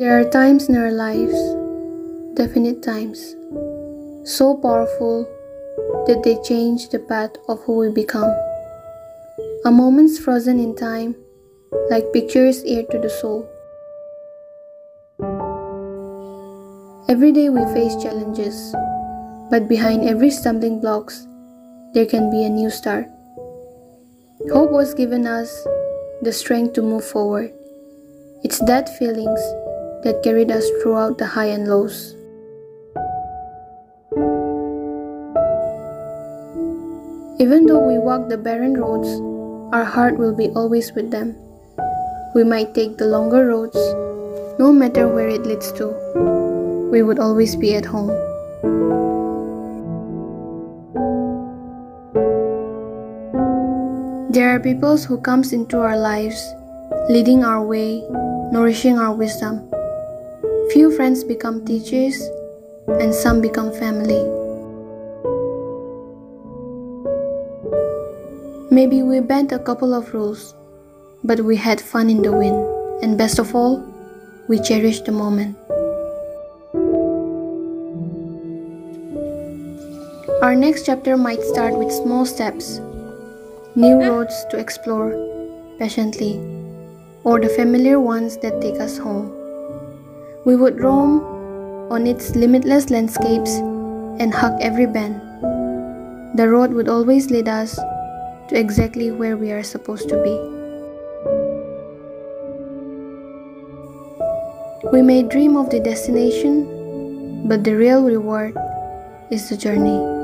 There are times in our lives, definite times, so powerful that they change the path of who we become. A moments frozen in time, like pictures ear to the soul. Every day we face challenges, but behind every stumbling blocks, there can be a new start. Hope was given us the strength to move forward. It's that feelings that carried us throughout the high and lows. Even though we walk the barren roads, our heart will be always with them. We might take the longer roads, no matter where it leads to, we would always be at home. There are peoples who comes into our lives, leading our way, nourishing our wisdom. Few friends become teachers, and some become family. Maybe we bent a couple of rules, but we had fun in the wind, and best of all, we cherished the moment. Our next chapter might start with small steps, new roads to explore patiently, or the familiar ones that take us home. We would roam on its limitless landscapes and hug every bend. The road would always lead us to exactly where we are supposed to be. We may dream of the destination, but the real reward is the journey.